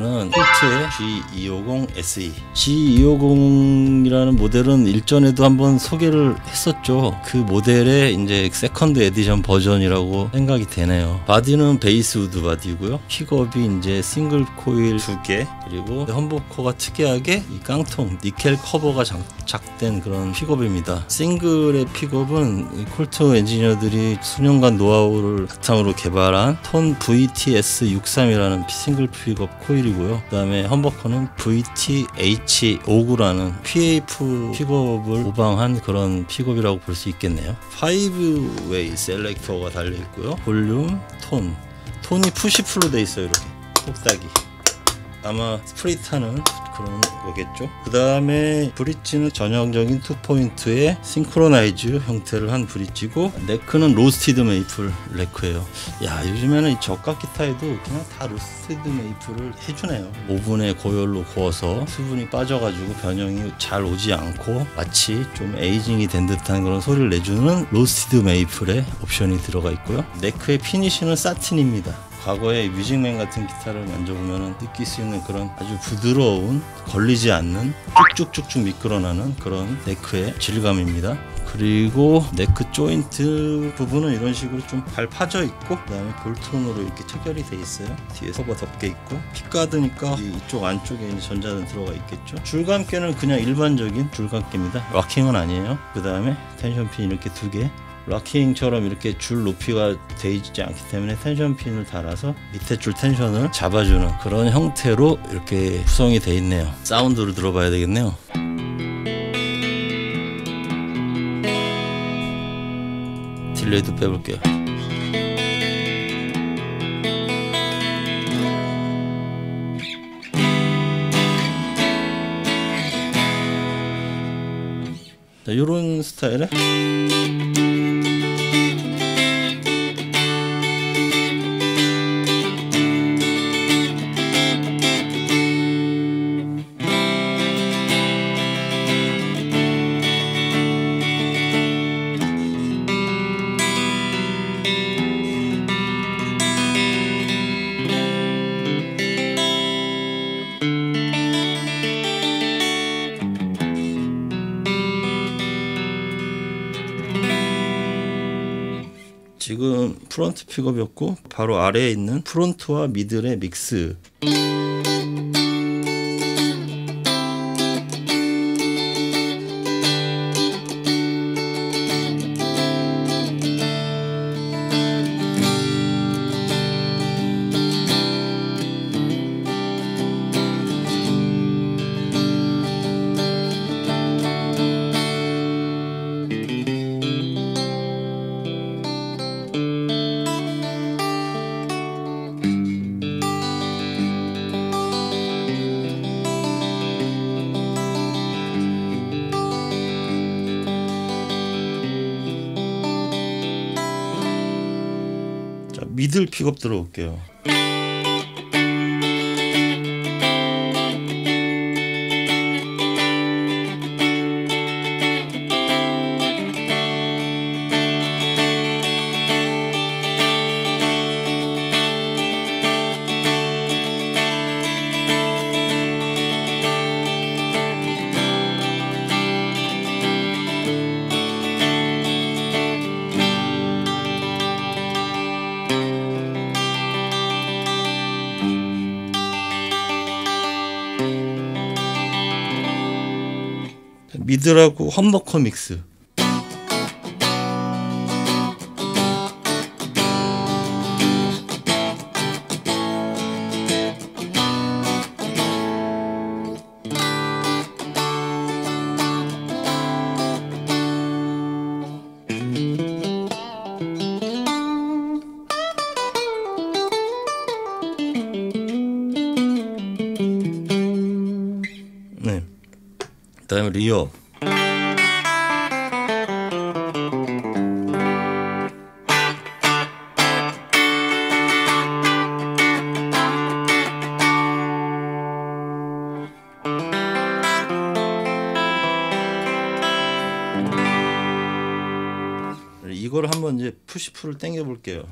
콜트의 G250 SE. G250이라는 모델은 일전에도 한번 소개를 했었죠. 그 모델의 이제 second edition 버전이라고 생각이 되네요. body는 basswood body고요. 픽업이 이제 싱글 코일 두 개, 그리고 humbucker가 특이하게 이 깡통 니켈 커버가 장착된 그런 픽업입니다. 싱글의 픽업은 이 콜트 엔지니어들이 수년간 노하우를 바탕으로 개발한 톤 VTS63이라는 싱글 픽업 코일이고요. 그 다음에 humbucker는 VTH59라는 PAF 픽업을 모방한 그런 픽업이라고 볼 수 있겠네요. 5 way selector가 달려 있고요. 볼륨, 톤. 톤이 push pull로 돼 있어요. 이렇게. 똑딱이. 아마 split하는 그런 거겠죠. 그 다음에 bridge는 전형적인 two point의 synchronize 형태를 한 bridge고 neck은 roasted maple neck예요. 야 요즘에는 이 저가 기타에도 그냥 다 roasted maple을 해주네요. 오븐에 고열로 구워서 수분이 빠져가지고 변형이 잘 오지 않고 마치 좀 aging이 된 듯한 그런 소리를 내주는 roasted maple의 옵션이 들어가 있고요. neck의 finish는 satin입니다. 과거에 뮤직맨 같은 기타를 만져보면 느낄 수 있는 그런 아주 부드러운 걸리지 않는 쭉쭉쭉쭉 미끄러나는 그런 neck의 질감입니다. 그리고 neck 조인트 부분은 이런 식으로 좀잘 파져 있고 그다음에 bolt on으로 이렇게 체결이 돼 있어요. 뒤에 커버 덮개 있고 pickguard니까 이쪽 안쪽에 이제 전자는 들어가 있겠죠. 줄감개는 그냥 일반적인 줄감개입니다. locking은 아니에요. 그다음에 tension핀 이렇게 두 개. locking처럼 이렇게 줄 높이가 돼 있지 않기 때문에 텐션 핀을 달아서 밑에 줄 tension을 잡아주는 그런 형태로 이렇게 구성이 돼 있네요. 사운드를 들어봐야 되겠네요. 딜레이도 빼볼게요. 자, 이런 스타일의 프론트 픽업이었고 바로 아래에 있는 프론트와 미들의 믹스 미들 픽업 들어올게요 미들하고 험버커 믹스 그다음에 리어 이걸 한번 이제 푸시풀을 당겨 볼게요.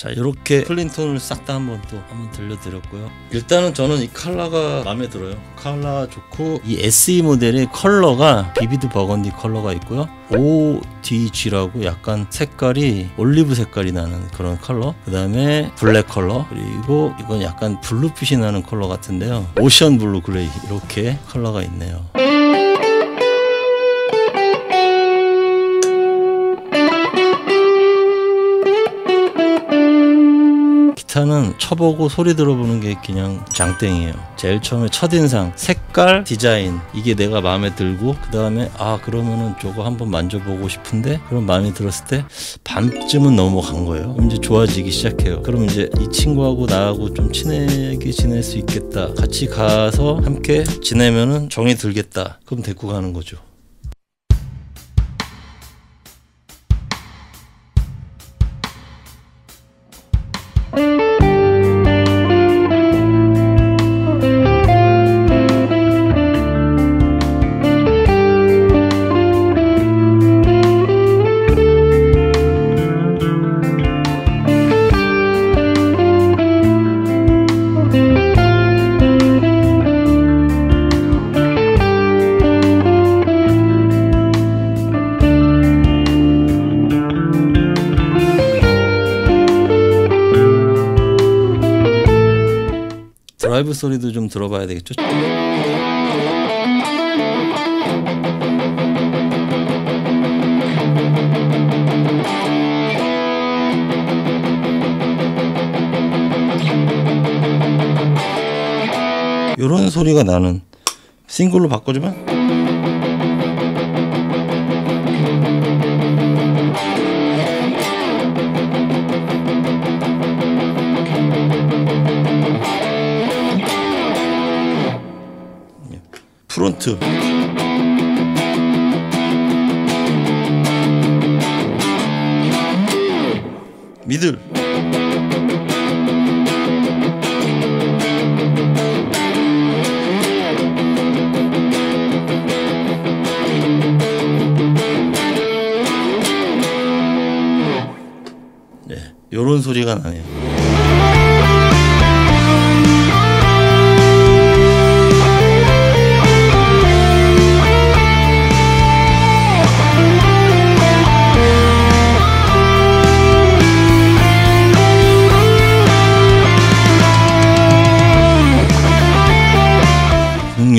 자 이렇게 clean톤을 싹 다 한번 또 한번 들려드렸고요. 일단은 저는 이 컬러가 마음에 들어요. 컬러 좋고 이 SE 모델의 컬러가 vivid burgundy 컬러가 있고요. ODG라고 약간 색깔이 올리브 색깔이 나는 그런 컬러 그 다음에 black 컬러 그리고 이건 약간 blue빛이 나는 컬러 같은데요. ocean blue gray 이렇게 컬러가 있네요 기타는 쳐보고 소리 들어보는 게 그냥 장땡이에요. 제일 처음에 첫인상, 색깔, 디자인 이게 내가 마음에 들고 그 다음에 아 그러면은 저거 한번 만져보고 싶은데 그런 마음이 들었을 때 반쯤은 넘어간 거예요. 이제 좋아지기 시작해요. 그럼 이제 이 친구하고 나하고 좀 친하게 지낼 수 있겠다. 같이 가서 함께 지내면은 정이 들겠다. 그럼 데리고 가는 거죠. 드라이브 소리도 좀 들어봐야 되겠죠? 이런 소리가 나는 싱글로 바꿔주면 프론트 미들 네, 요런 소리가 나네요.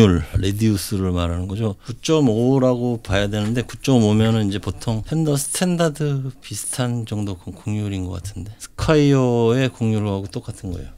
곡률 radius를 말하는 거죠. 9.5라고 봐야 되는데 9.5면은 이제 보통 펜더 standard 비슷한 정도 곡률인 것 같은데 스콰이어의 곡률하고 똑같은 거예요.